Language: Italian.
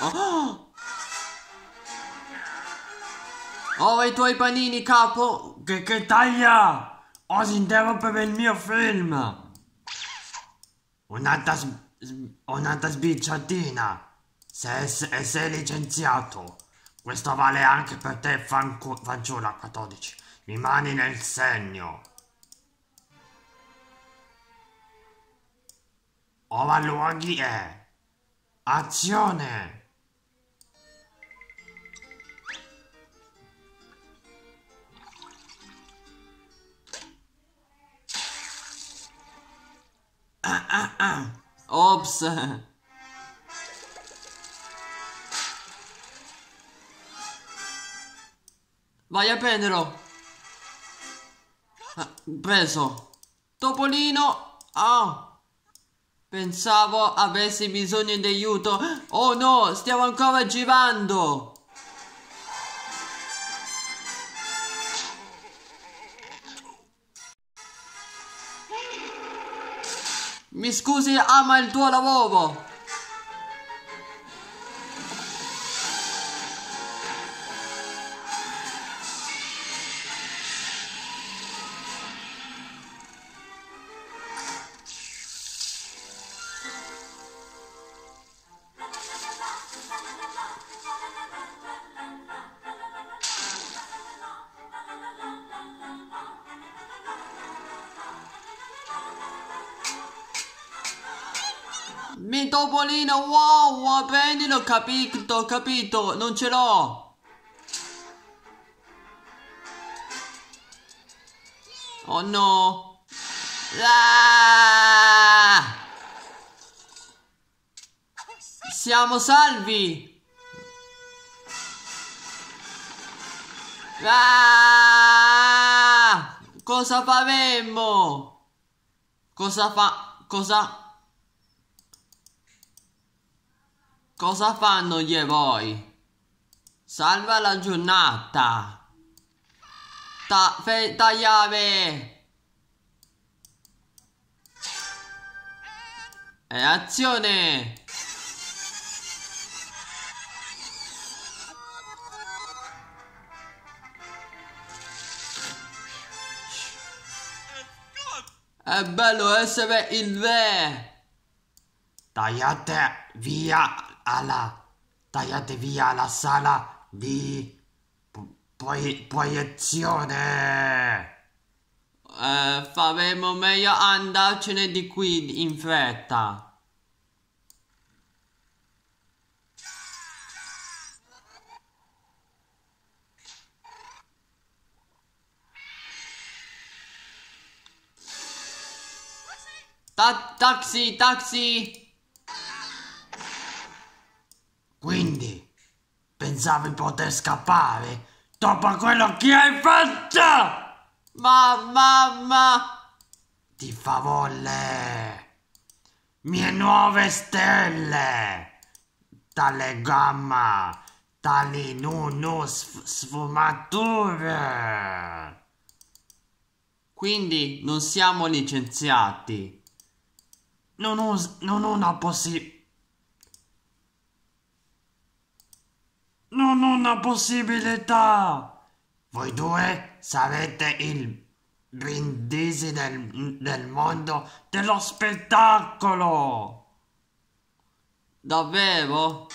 Oh! Oh, i tuoi panini, capo! Che, che taglia! Osi interrompere il mio film! Un'altra, un'altra sbicciatina! Se, se, sei licenziato! Questo vale anche per te, fanciulla 14. Rimani nel segno. Luoghi è... Azione! Ah, ah, ah. Ops. Vai a prenderlo. Ah, preso. Topolino. Ah. Pensavo avessi bisogno di aiuto. Oh no, stiamo ancora girando. Mi scusi, ama il tuo lavoro. Mi topolino, wow, wow, prendilo, capito, capito, non ce l'ho. Oh no. Ah! Siamo salvi. Ah! Cosa faremmo? Cosa fa? Cosa? Cosa fanno gli eroi? Salva la giornata. Ta tagliare. E azione. È bello essere il re. Tagliate via alla tagliate via la sala di poi proiezione eh, faremo meglio andarcene di qui in fretta Ta taxi, taxi! Pensavi poter scappare dopo quello che hai fatto? Ma, mamma! Ti favolle! Mie nuove stelle! Tale gamma! Tali nunu sfumature! Quindi non siamo licenziati. Non ho, non una possibilità Non ho una possibilità! Voi due sarete il brindisi del, del mondo dello spettacolo! Davvero?